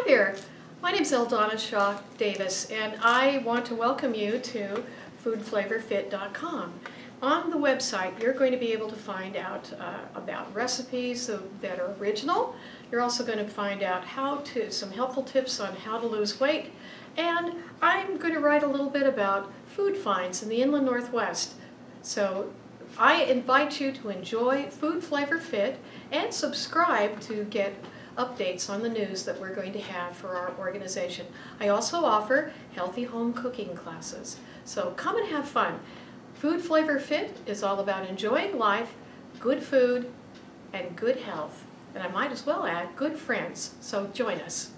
Hi there. My name is Eldonna Shaw Davis, and I want to welcome you to foodflavorfit.com. On the website, you're going to be able to find out uh, about recipes that are original. You're also going to find out how to some helpful tips on how to lose weight, and I'm going to write a little bit about food finds in the Inland Northwest. So I invite you to enjoy Food Flavor Fit and subscribe to get updates on the news that we're going to have for our organization. I also offer healthy home cooking classes. So come and have fun. Food Flavor Fit is all about enjoying life, good food, and good health. And I might as well add good friends. So join us.